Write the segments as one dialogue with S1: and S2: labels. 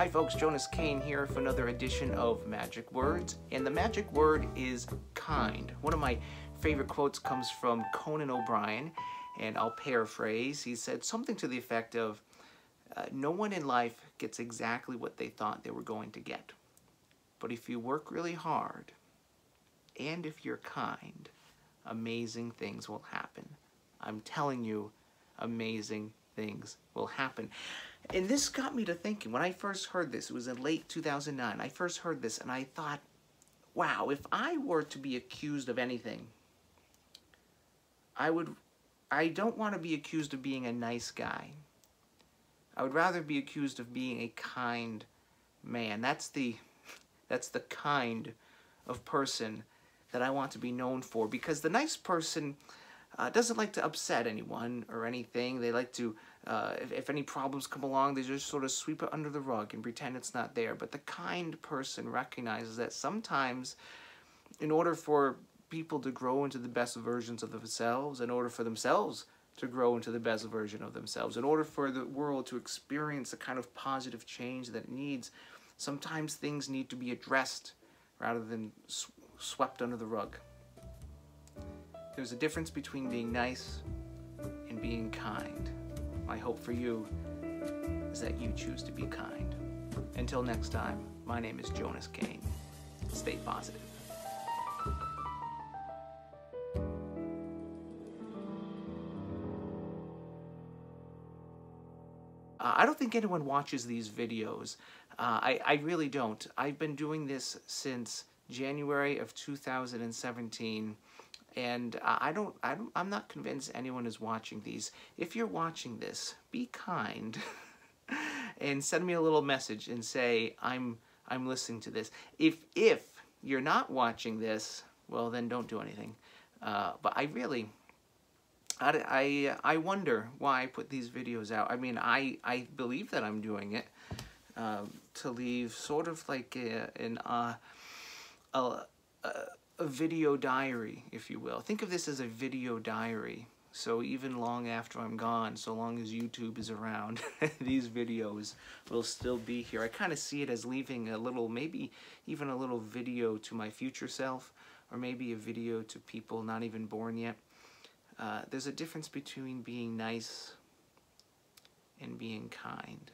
S1: Hi folks, Jonas Cain here for another edition of Magic Words, and the magic word is kind. One of my favorite quotes comes from Conan O'Brien, and I'll paraphrase. He said something to the effect of, uh, no one in life gets exactly what they thought they were going to get. But if you work really hard, and if you're kind, amazing things will happen. I'm telling you, amazing things will happen. And this got me to thinking, when I first heard this, it was in late 2009, I first heard this and I thought, wow, if I were to be accused of anything, I would, I don't want to be accused of being a nice guy. I would rather be accused of being a kind man. That's the, that's the kind of person that I want to be known for because the nice person uh, doesn't like to upset anyone or anything. They like to, uh, if, if any problems come along, they just sort of sweep it under the rug and pretend it's not there. But the kind person recognizes that sometimes, in order for people to grow into the best versions of themselves, in order for themselves to grow into the best version of themselves, in order for the world to experience the kind of positive change that it needs, sometimes things need to be addressed rather than swept under the rug. There's a difference between being nice and being kind. My hope for you is that you choose to be kind. Until next time, my name is Jonas Cain. Stay positive. Uh, I don't think anyone watches these videos. Uh, I, I really don't. I've been doing this since January of 2017 and I don't, I don't, I'm not convinced anyone is watching these. If you're watching this, be kind and send me a little message and say, I'm, I'm listening to this. If, if you're not watching this, well, then don't do anything. Uh, but I really, I, I, I wonder why I put these videos out. I mean, I, I believe that I'm doing it uh, to leave sort of like a, an, uh, a, a video diary, if you will. Think of this as a video diary. So even long after I'm gone, so long as YouTube is around, these videos will still be here. I kind of see it as leaving a little, maybe even a little video to my future self, or maybe a video to people not even born yet. Uh, there's a difference between being nice and being kind.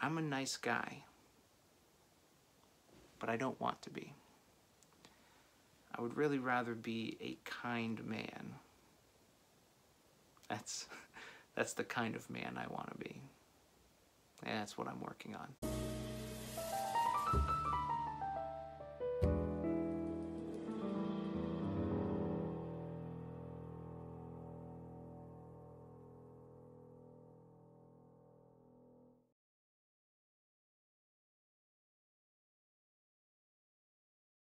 S1: I'm a nice guy but I don't want to be. I would really rather be a kind man. That's, that's the kind of man I want to be. And that's what I'm working on.